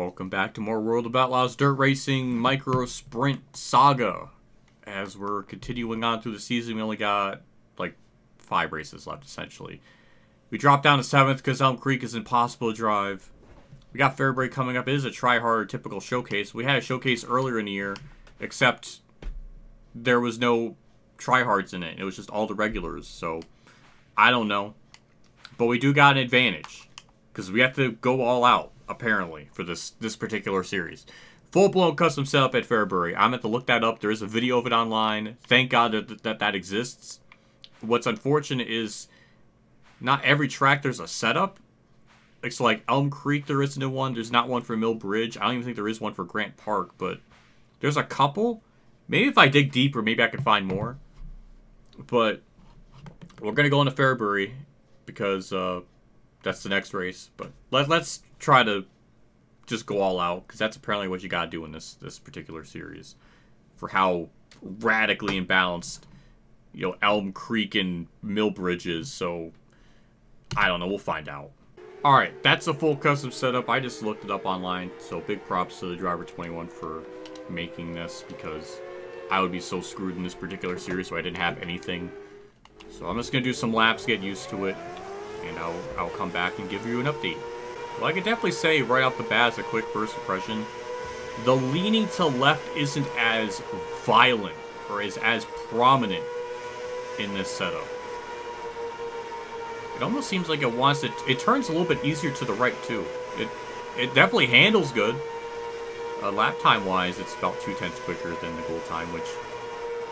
Welcome back to more World of Outlaws Dirt Racing Micro Sprint Saga. As we're continuing on through the season, we only got like five races left essentially. We dropped down to seventh because Elm Creek is impossible to drive. We got Fairbury coming up. It is a try-hard typical showcase. We had a showcase earlier in the year, except there was no tryhards in it. It was just all the regulars. So I don't know, but we do got an advantage because we have to go all out apparently for this this particular series. Full blown custom setup at Fairbury. I'm at to look that up. There is a video of it online. Thank God that that, that exists. What's unfortunate is not every track there's a setup. It's like Elm Creek, there isn't one. There's not one for Millbridge. I don't even think there is one for Grant Park, but there's a couple. Maybe if I dig deeper, maybe I could find more. But we're gonna go into Fairbury because uh, that's the next race. But let, let's try to just go all out because that's apparently what you gotta do in this this particular series for how radically imbalanced you know Elm Creek and Millbridge is. So I don't know. We'll find out. All right, that's a full custom setup. I just looked it up online, so big props to the driver 21 for making this because I would be so screwed in this particular series, so I didn't have anything. So I'm just gonna do some laps, get used to it, and I'll I'll come back and give you an update. Well, I can definitely say right off the bat as a quick first impression, the leaning to left isn't as violent or is as prominent in this setup. It almost seems like it wants to... It turns a little bit easier to the right, too. It it definitely handles good. Uh, lap time-wise, it's about two-tenths quicker than the goal time, which...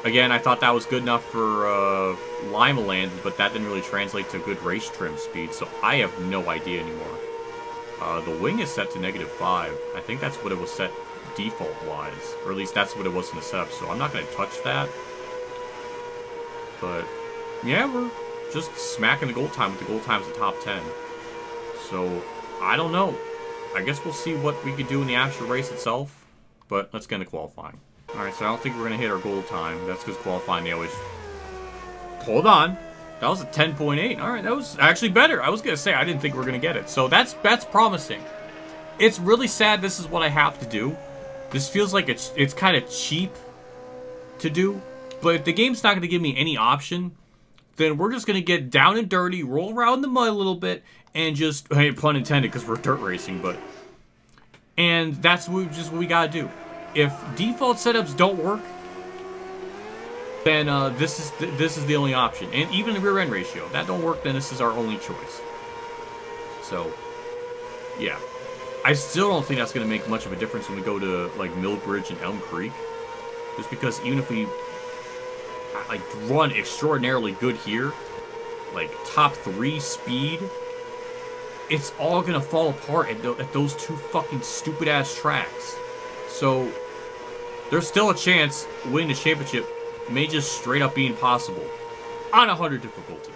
Again, I thought that was good enough for uh, Lima Land, but that didn't really translate to good race trim speed, so I have no idea anymore. Uh, the wing is set to negative 5. I think that's what it was set default-wise, or at least that's what it was in the setup, so I'm not going to touch that. But, yeah, we're just smacking the goal time with the goal times the top 10. So, I don't know. I guess we'll see what we could do in the actual race itself, but let's get into qualifying. Alright, so I don't think we're going to hit our goal time. That's because qualifying, they always... Hold on. That was a 10.8. Alright, that was actually better. I was going to say, I didn't think we were going to get it. So that's that's promising. It's really sad this is what I have to do. This feels like it's, it's kind of cheap to do. But if the game's not going to give me any option, then we're just going to get down and dirty, roll around the mud a little bit, and just, hey, pun intended, because we're dirt racing, but... And that's what, just what we got to do if default setups don't work, then uh, this is th this is the only option. And even the rear end ratio, that don't work, then this is our only choice. So, yeah. I still don't think that's going to make much of a difference when we go to, like, Millbridge and Elm Creek. Just because even if we, like, run extraordinarily good here, like, top three speed, it's all going to fall apart at, th at those two fucking stupid-ass tracks. So, there's still a chance winning the championship may just straight up be impossible on a 100 difficulty.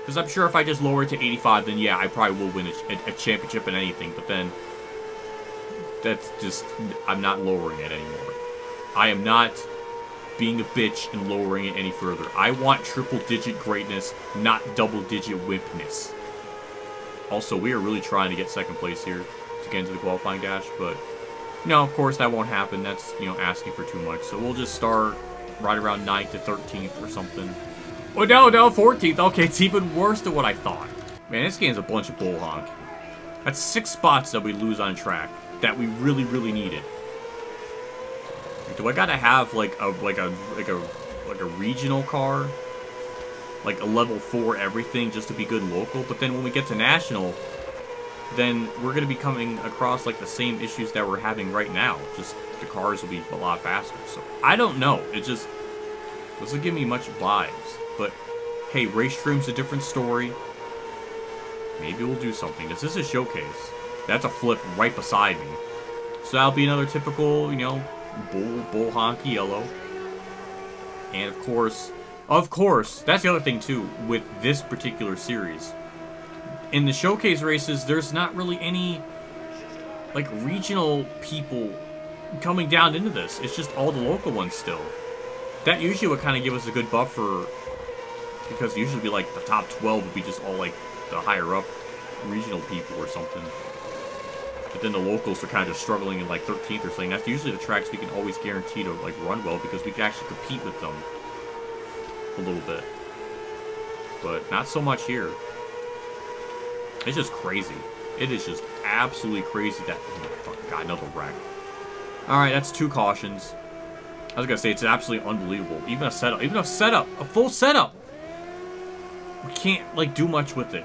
Because I'm sure if I just lower it to 85, then yeah, I probably will win a, a, a championship in anything. But then, that's just, I'm not lowering it anymore. I am not being a bitch and lowering it any further. I want triple-digit greatness, not double-digit wimpness. Also, we are really trying to get second place here to get into the qualifying dash, but no, of course that won't happen. That's, you know, asking for too much. So we'll just start right around 9th to 13th or something. Oh, no, no, 14th. Okay, it's even worse than what I thought. Man, this game's a bunch of bull honk. That's six spots that we lose on track that we really, really needed. Do I gotta have like a like a like a like a regional car? Like a level four everything just to be good local? But then when we get to national, then we're going to be coming across like the same issues that we're having right now. Just the cars will be a lot faster. So I don't know. It just doesn't give me much vibes. But hey, race trim's a different story. Maybe we'll do something. This is a showcase. That's a flip right beside me. So that'll be another typical, you know, bull, bull honky yellow. And of course, of course, that's the other thing too, with this particular series in the showcase races, there's not really any, like, regional people coming down into this. It's just all the local ones still. That usually would kind of give us a good buffer, because usually be like the top 12 would be just all, like, the higher up regional people or something. But then the locals are kind of just struggling in like 13th or something. That's usually the tracks we can always guarantee to like run well because we can actually compete with them a little bit. But not so much here. It's just crazy. It is just absolutely crazy that... Oh God, another wreck. Alright, that's two cautions. I was gonna say, it's absolutely unbelievable. Even a setup, even a setup, a full setup! We can't, like, do much with it.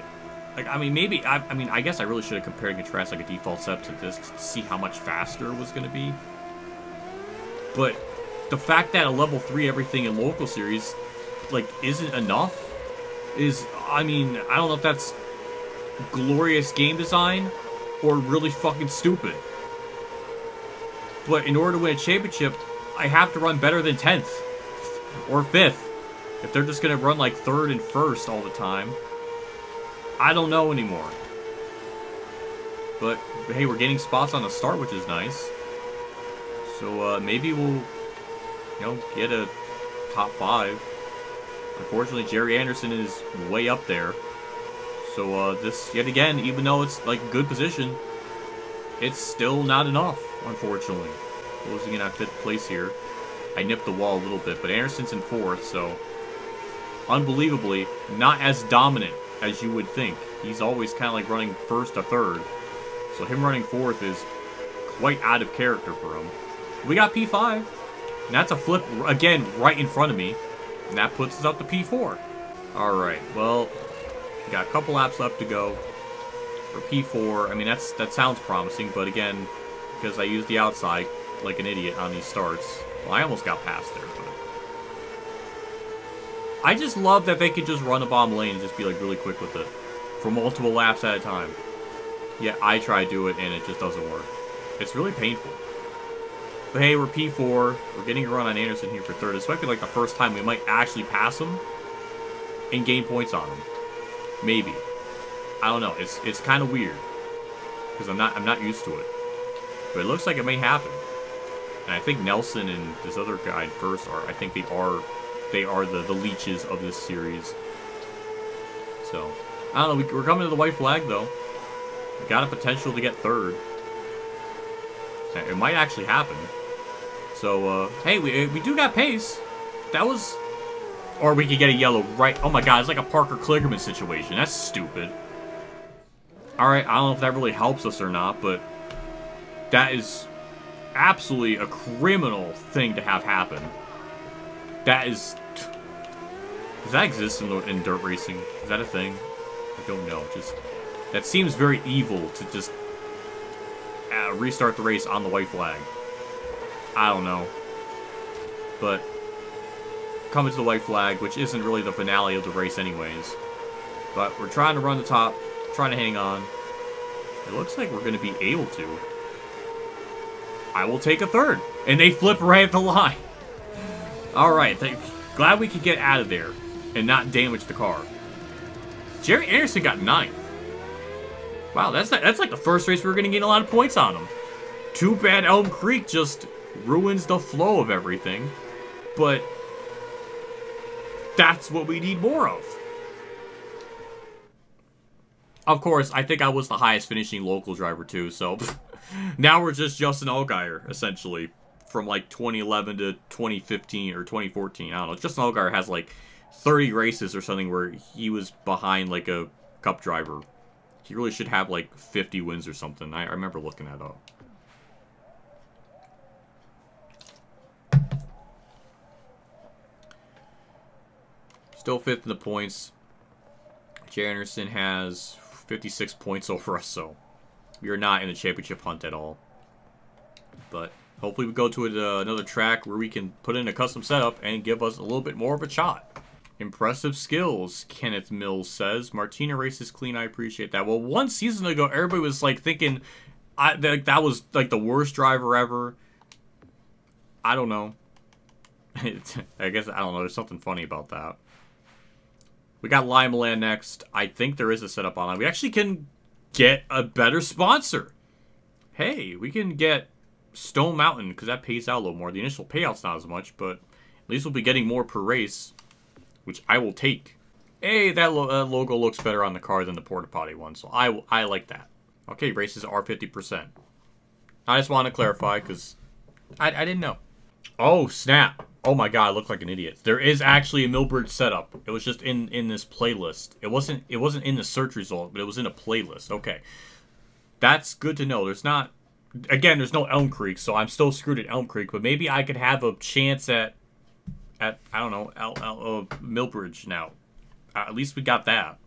Like, I mean, maybe, I, I mean, I guess I really should have compared and contrast, like, a default setup to this to see how much faster it was gonna be. But the fact that a level 3 everything in local series, like, isn't enough is, I mean, I don't know if that's glorious game design or really fucking stupid. But in order to win a championship, I have to run better than 10th or 5th. If they're just going to run like 3rd and 1st all the time, I don't know anymore. But hey, we're getting spots on the start, which is nice. So uh, maybe we'll, you know, get a top 5. Unfortunately, Jerry Anderson is way up there. So uh, this, yet again, even though it's like good position, it's still not enough, unfortunately. Closing in at fifth place here. I nipped the wall a little bit, but Anderson's in fourth, so unbelievably not as dominant as you would think. He's always kind of like running first to third. So him running fourth is quite out of character for him. We got P5. And that's a flip, again, right in front of me. And that puts us up to P4. Alright, well, got a couple laps left to go for P4. I mean, that's that sounds promising, but again, because I used the outside like an idiot on these starts, well, I almost got past there, but... I just love that they could just run a bomb lane and just be like really quick with it for multiple laps at a time. Yeah, I try to do it and it just doesn't work. It's really painful. But hey, we're P4. We're getting a run on Anderson here for third. This might be like the first time we might actually pass him and gain points on him. Maybe. I don't know. It's it's kind of weird because I'm not I'm not used to it. But it looks like it may happen. And I think Nelson and this other guy first are I think they are they are the the leeches of this series. So I don't know. We, are coming to the white flag though. We got a potential to get third. It might actually happen. So uh, hey, we we do got pace. That was or we could get a yellow right... Oh my god, it's like a Parker Kligerman situation. That's stupid. Alright, I don't know if that really helps us or not, but... That is absolutely a criminal thing to have happen. That is... Does that exist in, in dirt racing? Is that a thing? I don't know. Just That seems very evil to just uh, restart the race on the white flag. I don't know. But coming to the white flag, which isn't really the finale of the race anyways. But we're trying to run the top, trying to hang on. It looks like we're going to be able to. I will take a third. And they flip right at the line. Alright, glad we could get out of there and not damage the car. Jerry Anderson got ninth. Wow, that's that's like the first race we are going to gain a lot of points on him. Too bad Elm Creek just ruins the flow of everything. But that's what we need more of. Of course, I think I was the highest finishing local driver too, so now we're just Justin Allgaier, essentially, from like 2011 to 2015 or 2014. I don't know. Justin Allgaier has like 30 races or something where he was behind like a cup driver. He really should have like 50 wins or something. I, I remember looking that up. Still fifth in the points. Jay Anderson has 56 points over us, so we are not in the championship hunt at all. But hopefully we go to a, uh, another track where we can put in a custom setup and give us a little bit more of a shot. Impressive skills, Kenneth Mills says. Martina races clean, I appreciate that. Well, one season ago, everybody was like thinking I, that, that was like the worst driver ever. I don't know. I guess, I don't know, there's something funny about that. We got Lima Land next. I think there is a setup online. We actually can get a better sponsor. Hey, we can get Stone Mountain because that pays out a little more. The initial payout's not as much, but at least we'll be getting more per race, which I will take. Hey, that lo uh, logo looks better on the car than the Porta Potty one, so I, I like that. Okay, races are 50%. I just want to clarify because I, I didn't know. Oh, snap. Oh my god, I look like an idiot. There is actually a Millbridge setup. It was just in in this playlist. It wasn't it wasn't in the search result, but it was in a playlist. Okay. That's good to know. There's not again, there's no Elm Creek, so I'm still screwed at Elm Creek, but maybe I could have a chance at at I don't know, El, El, uh, Millbridge now. Uh, at least we got that.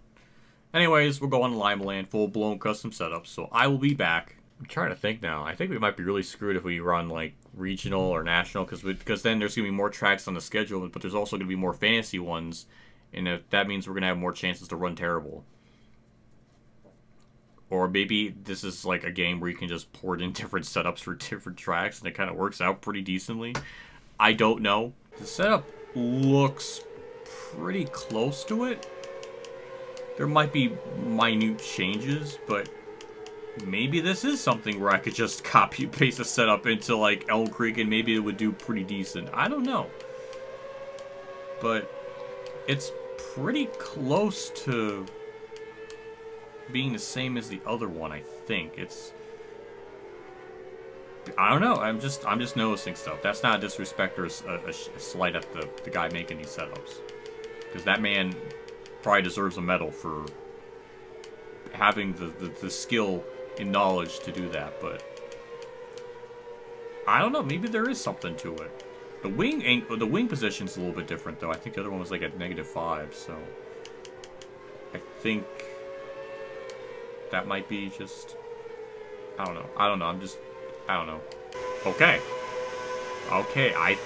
Anyways, we're going to Lima Land, full-blown custom setup, so I will be back. I'm trying to think now. I think we might be really screwed if we run, like, regional or national, because because then there's to be more tracks on the schedule, but there's also to be more fantasy ones, and if that means we're going to have more chances to run terrible. Or maybe this is like a game where you can just port in different setups for different tracks, and it kind of works out pretty decently. I don't know. The setup looks pretty close to it. There might be minute changes, but maybe this is something where I could just copy paste a setup into like Elm Creek and maybe it would do pretty decent. I don't know. But it's pretty close to being the same as the other one, I think. It's I don't know. I'm just I'm just noticing stuff. That's not a disrespect or a, a, a slight at the, the guy making these setups. Because that man probably deserves a medal for having the, the, the skill and knowledge to do that, but I don't know, maybe there is something to it. The wing the wing position's a little bit different though. I think the other one was like at negative five, so I think that might be just I don't know. I don't know. I'm just I don't know. Okay. Okay, I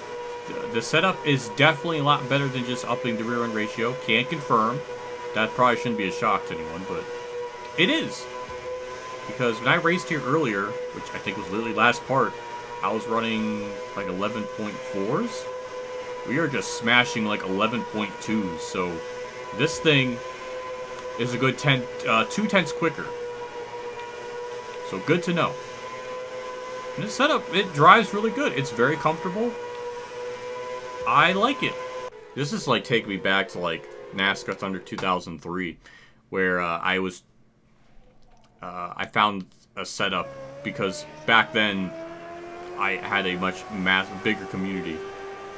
the setup is definitely a lot better than just upping the rear end ratio. Can't confirm. That probably shouldn't be a shock to anyone, but it is. Because when I raced here earlier, which I think was literally last part, I was running like 11.4s. We are just smashing like 11.2s, so this thing is a good 10, uh, 2 tenths quicker. So good to know. And this setup, it drives really good. It's very comfortable. I like it. This is like taking me back to like NASCAR Thunder 2003, where uh, I was, uh, I found a setup because back then I had a much mass bigger community,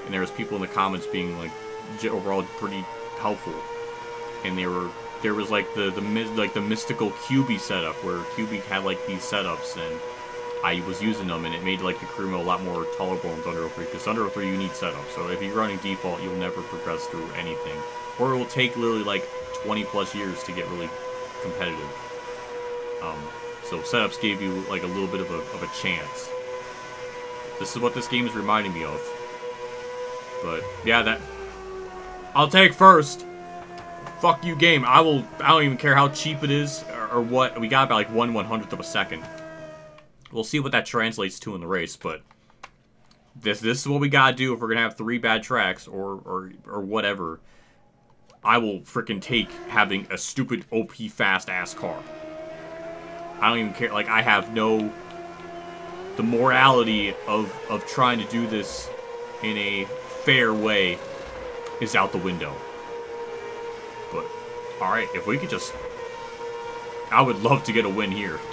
and there was people in the comments being like overall pretty helpful, and they were there was like the the like the mystical QB setup where QB had like these setups and I was using them, and it made like the crew mode a lot more tolerable in Thunder 03. Because Thunder 03, you need setup. So if you're running default, you'll never progress through anything, or it will take literally like 20 plus years to get really competitive. Um, so setups gave you like a little bit of a, of a chance. This is what this game is reminding me of. But yeah, that I'll take first. Fuck you, game. I will. I don't even care how cheap it is or, or what. We got about like one one hundredth of a second. We'll see what that translates to in the race, but this this is what we gotta do if we're gonna have three bad tracks or or or whatever. I will freaking take having a stupid OP fast ass car. I don't even care. Like I have no. The morality of of trying to do this in a fair way is out the window. But all right, if we could just, I would love to get a win here.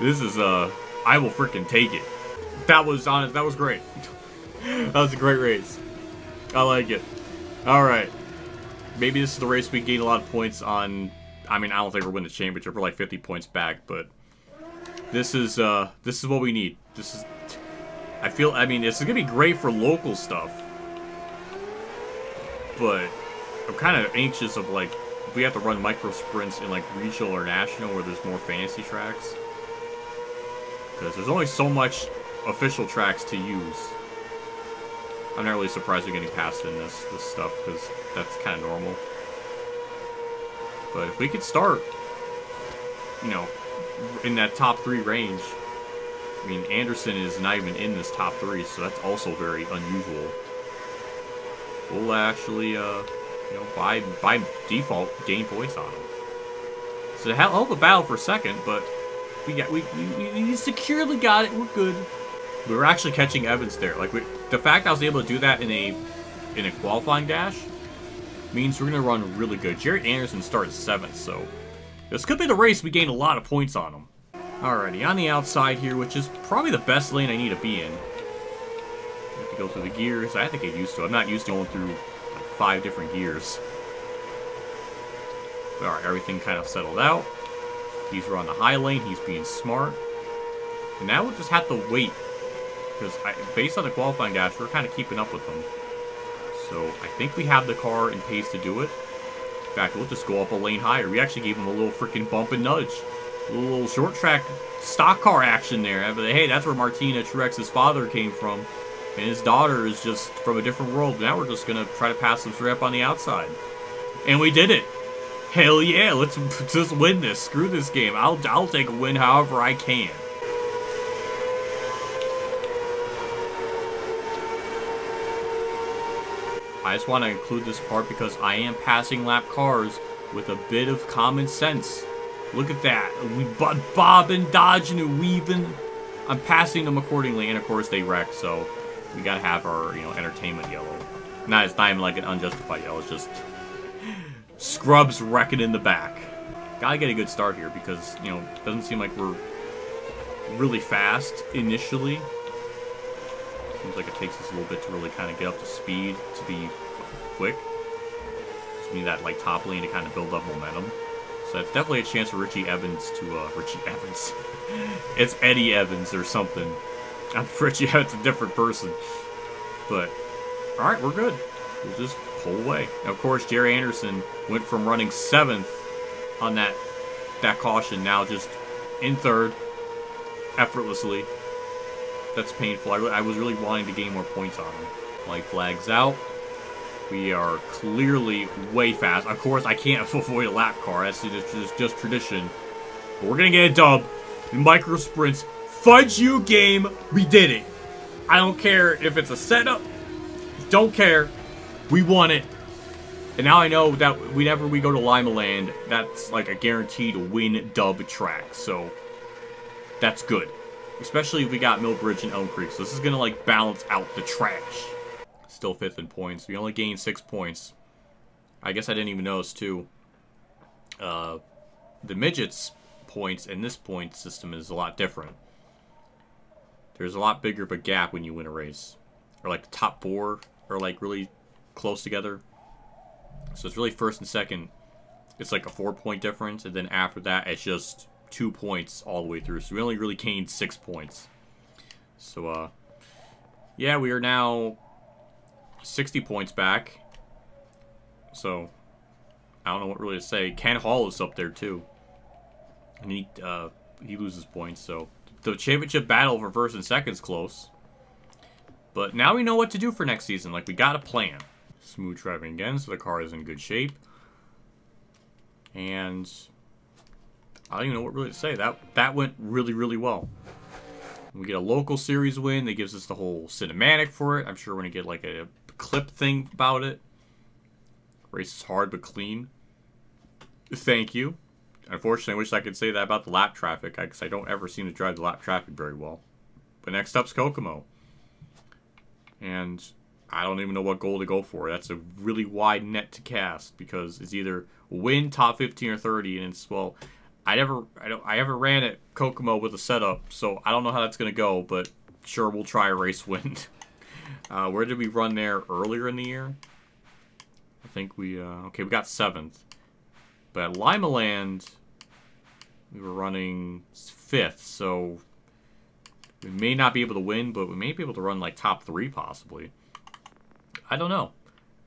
This is, uh, I will freaking take it. That was honest. That was great. that was a great race. I like it. Alright. Maybe this is the race we gain a lot of points on. I mean, I don't think we're winning the championship. We're like 50 points back, but this is, uh, this is what we need. This is, I feel, I mean, this is to be great for local stuff. But I'm kind of anxious of, like, if we have to run micro sprints in, like, regional or national where there's more fantasy tracks. Because there's only so much official tracks to use. I'm not really surprised we're getting past in this, this stuff, because that's kind of normal. But if we could start, you know, in that top three range, I mean, Anderson is not even in this top three, so that's also very unusual. We'll actually, uh, you know, by, by default, gain points on him. A hell of a battle for second, but we got we, we, we securely got it. We're good. We were actually catching Evans there. Like we, the fact I was able to do that in a in a qualifying dash means we're gonna run really good. Jared Anderson started seventh, so This could be the race we gain a lot of points on them. Alrighty, on the outside here, which is probably the best lane I need to be in. I have to go through the gears. I think I used to. I'm not used to going through like, five different gears. Alright, everything kind of settled out. He's on the high lane. He's being smart. And now we'll just have to wait. Because based on the qualifying dash, we're kind of keeping up with them. So I think we have the car and pace to do it. In fact, we'll just go up a lane higher. We actually gave him a little freaking bump and nudge. A little, short track stock car action there. But Hey, that's where Martina Truex's father came from. And his daughter is just from a different world. Now we're just going to try to pass him straight up on the outside. And we did it. Hell yeah, let's just win this. Screw this game. I'll, I'll take a win however I can. I just want to include this part because I am passing lap cars with a bit of common sense. Look at that. We bobbing, dodging, and weaving. I'm passing them accordingly, and of course they wreck, so we gotta have our, you know, entertainment yellow. Not, it's not even like an unjustified yellow, it's just scrubs wrecking in the back. Gotta get a good start here because, you know, it doesn't seem like we're really fast initially. Seems like it takes us a little bit to really kind of get up to speed to be quick. Just need that like top lane to kind of build up momentum. So it's definitely a chance for Richie Evans to uh, Richie Evans. it's Eddie Evans or something. I'm Richie Evans, a different person. But all right, we're good. We'll just pull away. Of course, Jerry Anderson went from running seventh on that that caution now just in third effortlessly that's painful. I, I was really wanting to gain more points on him. White flags out. We are clearly way fast. Of course, I can't avoid a lap car. That's just, just, just tradition. But we're going to get a dub. In micro sprints. Fudge you, game. We did it. I don't care if it's a setup. Don't care. We won it. And now I know that whenever we go to Lima Land, that's like a guaranteed win dub track. So, that's good. Especially if we got Millbridge and Elm Creek. So this is going to, like, balance out the trash. Still fifth in points. We only gained six points. I guess I didn't even notice, too. Uh, the Midgets points and this point system is a lot different. There's a lot bigger of a gap when you win a race. Or, like, the top four are, like, really close together. So it's really first and second. It's like a four-point difference. And then after that, it's just two points all the way through. So we only really gained six points. So, uh, yeah, we are now 60 points back. So, I don't know what really to say. Ken Hall is up there, too. And he, uh, he loses points, so... The championship battle for first and second is close. But now we know what to do for next season. Like, we got a plan. Smooth driving again, so the car is in good shape. And I don't even know what really to say. That that went really, really well. We get a local series win. That gives us the whole cinematic for it. I'm sure we're going to get like a clip thing about it. Race is hard but clean. Thank you. Unfortunately, I wish I could say that about the lap traffic, because I don't ever seem to drive the lap traffic very well. But next up's Kokomo. And I don't even know what goal to go for. That's a really wide net to cast, because it's either win top 15 or 30, and it's, well, I never, I don't, I ever ran at Kokomo with a setup, so I don't know how that's gonna go. But sure, we'll try a race win. uh, where did we run there earlier in the year? I think we, uh, okay, we got seventh. But at Lima Land, we were running fifth, so we may not be able to win, but we may be able to run like top three possibly. I don't know.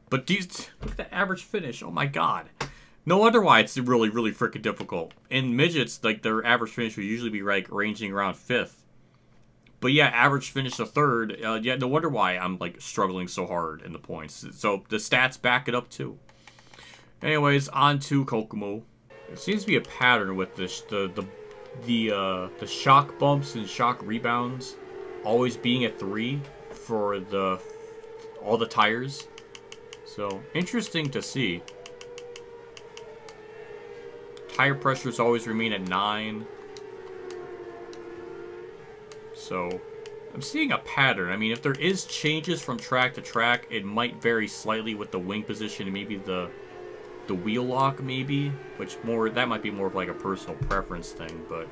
But these, look at the average finish. Oh my god. No wonder why it's really, really freaking difficult. In midgets, like their average finish would usually be like ranging around fifth. But yeah, average finish a third. Uh, yeah, no wonder why I'm like struggling so hard in the points. So the stats back it up too. Anyways, on to Kokomo. It seems to be a pattern with this the the the uh, the shock bumps and shock rebounds always being at three for the all the tires. So interesting to see. Tire pressures always remain at 9. So, I'm seeing a pattern. I mean, if there is changes from track to track, it might vary slightly with the wing position and maybe the the wheel lock maybe, which more that might be more of like a personal preference thing, but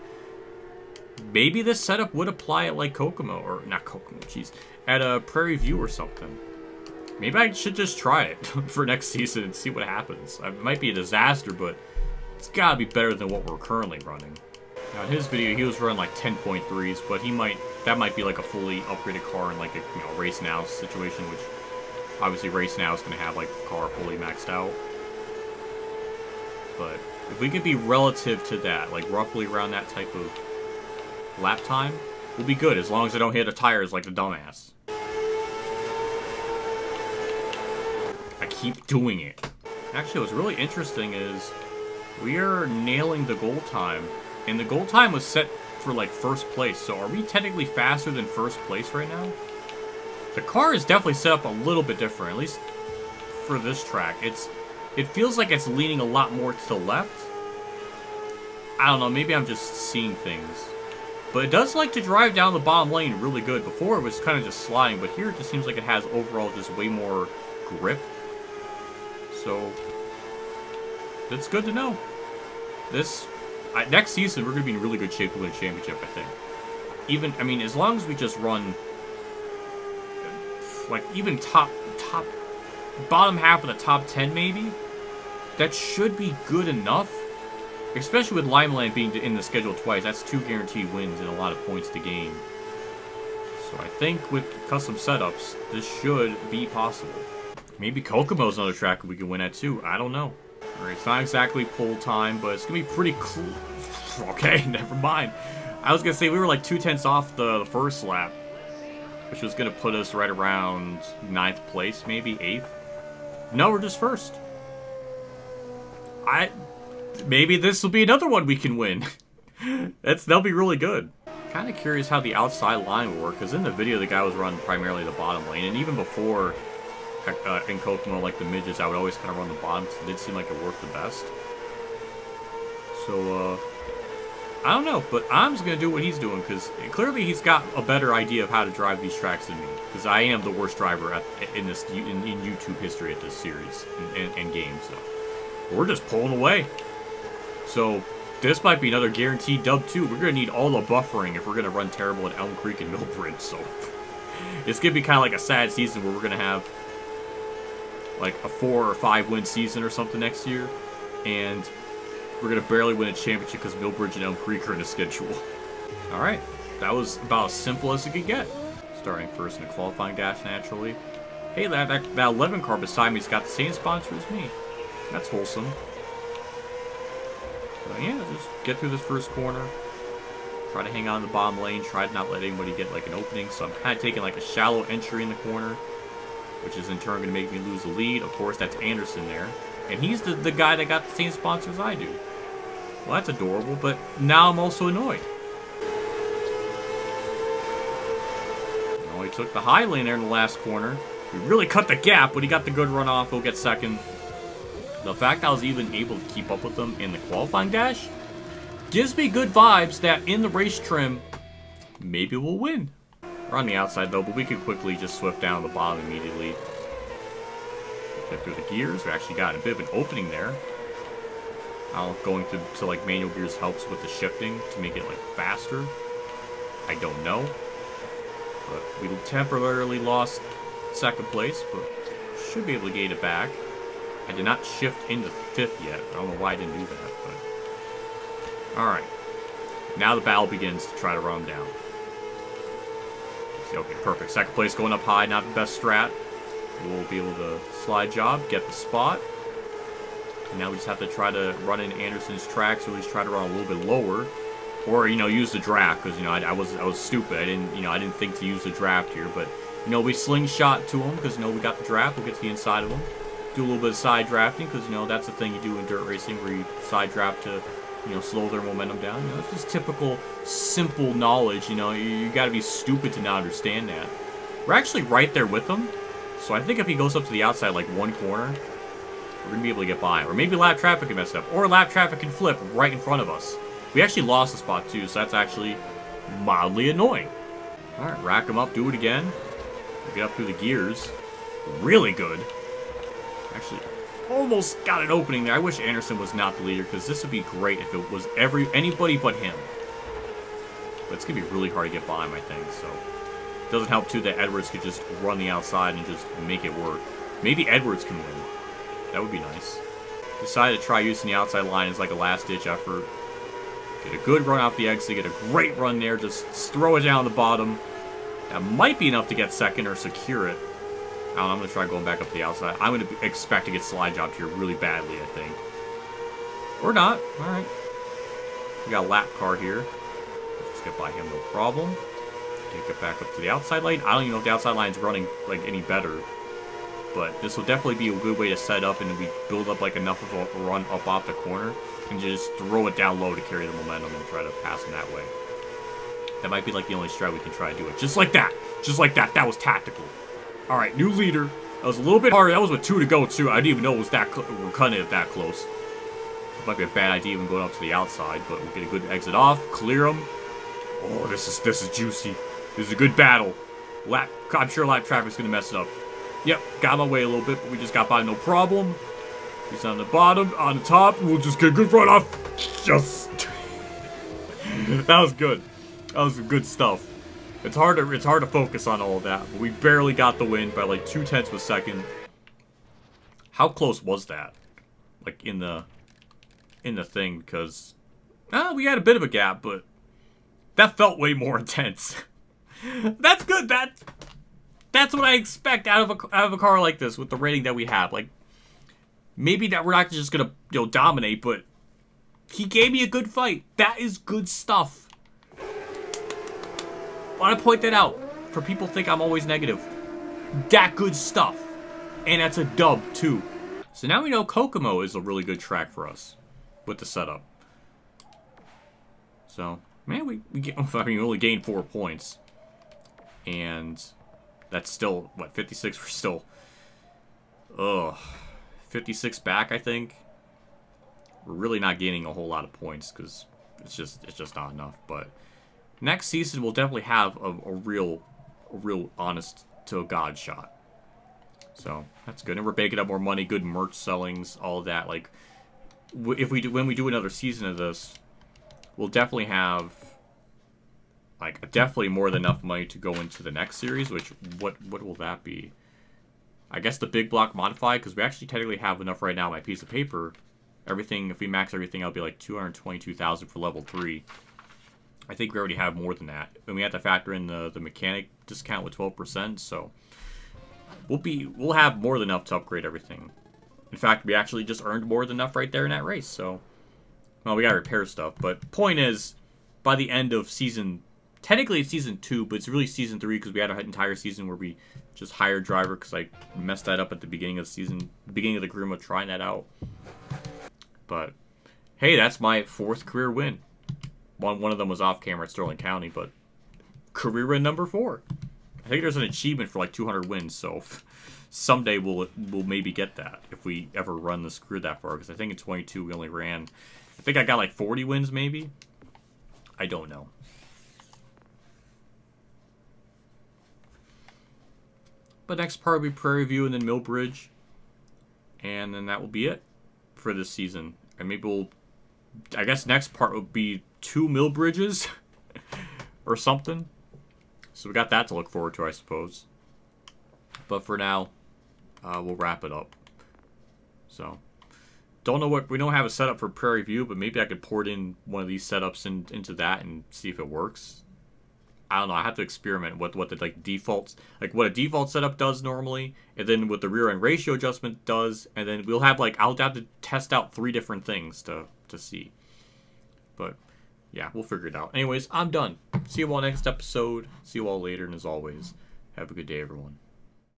maybe this setup would apply at like Kokomo or not Kokomo, jeez, at a Prairie View or something. Maybe I should just try it for next season and see what happens. It might be a disaster, but it's gotta be better than what we're currently running. Now, in his video, he was running like 10.3s, but he might, that might be like a fully upgraded car in like a, you know, race now situation, which obviously race now is to have like the car fully maxed out. But if we can be relative to that, like roughly around that type of lap time, we'll be good as long as I don't hit the tires like the dumbass. I keep doing it. Actually, what's really interesting is we are nailing the goal time, and the goal time was set for like first place. So are we technically faster than first place right now? The car is definitely set up a little bit different, at least for this track. It's It feels like it's leaning a lot more to the left. I don't know, maybe I'm just seeing things. But it does like to drive down the bottom lane really good. Before it was kind of just sliding, but here it just seems like it has overall just way more grip. So, that's good to know. This, next season, we're going to be in really good shape to win a championship, I think. Even, I mean, as long as we just run, like, even top, top, bottom half of the top 10, maybe, that should be good enough. Especially with Limaland being in the schedule twice, that's two guaranteed wins and a lot of points to gain. So I think with custom setups, this should be possible. Maybe Kokomo's another track we can win at too. I don't know. Alright, it's not exactly pull time, but it's gonna be pretty cool. Okay, never mind. I was gonna say we were like two tenths off the, the first lap, which was gonna put us right around ninth place, maybe eighth. No, we're just first. I maybe this will be another one we can win. That's that'll be really good. Kind of curious how the outside line will work, because in the video the guy was running primarily the bottom lane, and even before uh, in Kokomo, like the midgets, I would always kind of run the bottom, it did seem like it worked the best. So, uh, I don't know, but I'm just going to do what he's doing, because clearly he's got a better idea of how to drive these tracks than me, because I am the worst driver at, in this in, in, YouTube history at this series and, and, and game, so we're just pulling away. So, this might be another guaranteed dub, too. We're going to need all the buffering if we're going to run terrible at Elm Creek and Millbridge, so... it's going to be kind of like a sad season where we're going to have like a four or five win season or something next year, and we're gonna barely win a championship because Millbridge and Elm Creek are in the schedule. All right, that was about as simple as it could get. Starting first in the qualifying dash naturally. Hey, that, that, that 11 car beside me's got the same sponsor as me. That's wholesome. So yeah, just get through this first corner. Try to hang on the bottom lane. Try to not let anybody get like an opening. So I'm kind of taking like a shallow entry in the corner which is in turn going to make me lose the lead. Of course, that's Anderson there. And he's the, the guy that got the same sponsor as I do. Well, that's adorable, but now I'm also annoyed. Well, he took the high lane there in the last corner. He really cut the gap, but he got the good run off. He'll get second. The fact I was even able to keep up with them in the qualifying dash gives me good vibes that in the race trim, maybe we'll win. We're on the outside though, but we could quickly just swift down to the bottom immediately. Get through the gears. We actually got a bit of an opening there. i don't How going to, to like manual gears helps with the shifting to make it like faster. I don't know. But we temporarily lost second place, but should be able to gain it back. I did not shift into fifth yet. I don't know why I didn't do that, but... Alright. Now the battle begins to try to run down. Okay, perfect. Second place going up high, not the best strat. We'll be able to slide job, get the spot. And now we just have to try to run in Anderson's tracks, or at least try to run a little bit lower. Or, you know, use the draft, because, you know, I, I, was I was stupid. I didn't, you know, I didn't think to use the draft here. But, you know, we slingshot to him, because, you know, we got the draft. We'll get to the inside of him. Do a little bit of side drafting, because, you know, that's the thing you do in dirt racing, where you side draft to you know, slow their momentum down. You know, it's just typical, simple knowledge. You know, you, you got to be stupid to not understand that. We're actually right there with them, so I think if he goes up to the outside like one corner, we're gonna be able to get by. Or maybe lap traffic can mess up, or lap traffic can flip right in front of us. We actually lost the spot too, so that's actually mildly annoying. All right, rack them up, do it again. Get up through the gears. Really good. Actually, almost got an opening there. I wish Anderson was not the leader, because this would be great if it was every anybody but him. But it's going to be really hard to get by him, I think, so... It doesn't help, too, that Edwards could just run the outside and just make it work. Maybe Edwards can win. That would be nice. Decided to try using the outside line as like a last-ditch effort. Get a good run off the exit, get a great run there, just throw it down the bottom. That might be enough to get second or secure it. I am going to try going back up the outside. I'm going to expect to get slide dropped here really badly, I think. Or not. All right. We got a lap car here. Just get by him, no problem. Take it back up to the outside lane. I don't even know if the outside line is running like any better. But this will definitely be a good way to set up and we build up like enough of a run up off the corner and just throw it down low to carry the momentum and try to pass him that way. That might be like the only strat we can try to do it. Just like that. Just like that. That was tactical. All right, new leader. That was a little bit harder. That was with two to go, too. I didn't even know it was that we're cutting it that close. It might be a bad idea even going up to the outside, but we'll get a good exit off, clear them. Oh, this is this is juicy. This is a good battle. Lap, I'm sure lap traffic's gonna mess it up. Yep, got my way a little bit, but we just got by no problem. He's on the bottom, on the top. We'll just get a good run off. Just. that was good. That was good stuff. It's hard to it's hard to focus on all of that, but we barely got the win by like two tenths of a second. How close was that? Like in the in the thing, because ah, we had a bit of a gap, but that felt way more intense. that's good. That that's what I expect out of a out of a car like this with the rating that we have. Like maybe that we're not just gonna you know dominate, but he gave me a good fight. That is good stuff. Want to point that out for people think I'm always negative. That good stuff. And that's a dub, too. So now we know Kokomo is a really good track for us with the setup. So, man, we, we get, I mean, we only gained four points. And that's still, what, 56? We're still, ugh, 56 back, I think. We're really not gaining a whole lot of points because it's just, it's just not enough. But next season we'll definitely have a, a real, a real honest to god shot. So that's good, and we're baking up more money, good merch sellings, all that. Like, if we do when we do another season of this, we'll definitely have like definitely more than enough money to go into the next series. Which what what will that be? I guess the big block modified because we actually technically have enough right now. My piece of paper, everything. If we max everything, I'll be like two hundred twenty-two thousand for level three. I think we already have more than that. And we have to factor in the, the mechanic discount with 12%, so we'll be we'll have more than enough to upgrade everything. In fact, we actually just earned more than enough right there in that race, so well, we gotta repair stuff. But point is, by the end of season, technically it's season two, but it's really season three because we had an entire season where we just hired driver because I messed that up at the beginning of the season, beginning of the Grima trying that out. But hey, that's my fourth career win. One one of them was off camera at Sterling County, but career win number four. I think there's an achievement for like 200 wins, so someday we'll we'll maybe get that if we ever run the career that far. Because I think in 22 we only ran, I think I got like 40 wins maybe. I don't know. But next part will be Prairie View and then Millbridge. And then that will be it for this season. And maybe we'll... I guess next part would be two Millbridges or something. So we got that to look forward to, I suppose. But for now, uh, we'll wrap it up. So, don't know what we don't have a setup for Prairie View, but maybe I could port in one of these setups in, into that and see if it works. I don't know. I have to experiment with what the like defaults, like what a default setup does normally, and then what the rear end ratio adjustment does, and then we'll have like I'll have to test out three different things to to see. But yeah, we'll figure it out. Anyways, I'm done. See you all next episode. See you all later, and as always, have a good day, everyone.